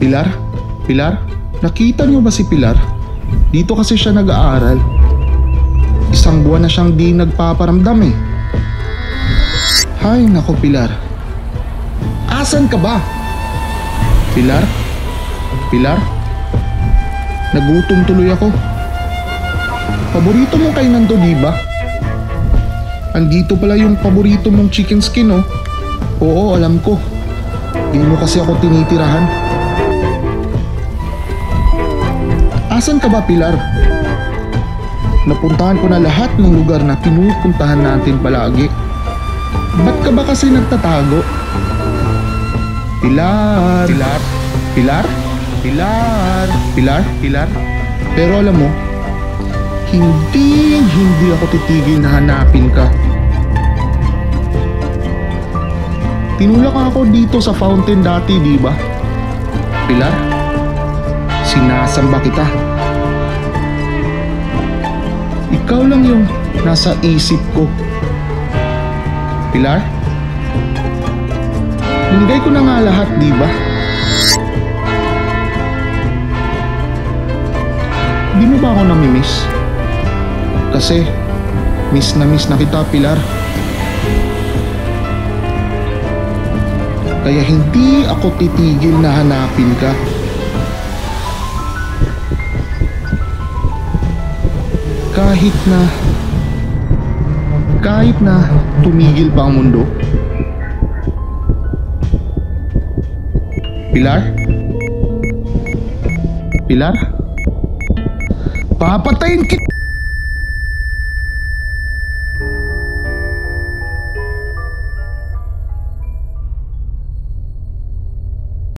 Pilar? Pilar? Nakita niyo ba si Pilar? Dito kasi siya nag-aaral. Isang buwan na siyang di nagpaparamdam eh. Hay nako Pilar. Asan ka ba? Pilar? Pilar? Nagutom tuloy ako. Paborito mong kainan to, di ba? Andito pala yung paborito mong chicken skin, oh. Oo, alam ko. Di mo kasi ako tinitirahan. Asan ka ba, Pilar? Napuntahan ko na lahat ng lugar na pinupuntahan natin palagi. Ba't ka ba kasi nagtatago? Pilar. Pilar. Pilar? Pilar. Pilar? Pilar? Pero alam mo, hindi, hindi ako titigil na hanapin ka. Tinulak ako dito sa fountain dati, di ba? Pilar? Sinasamba kita. Ikaw lang yung nasa isip ko. Pilar? Binigay ko na nga lahat, di ba? Di mo ba ako namimiss? Kasi, miss na miss na kita, Pilar. Kaya hindi ako titigil na hanapin ka. Kahit na kahit na tumigil pa ang mundo. Pilar? Pilar? Papatayin kita!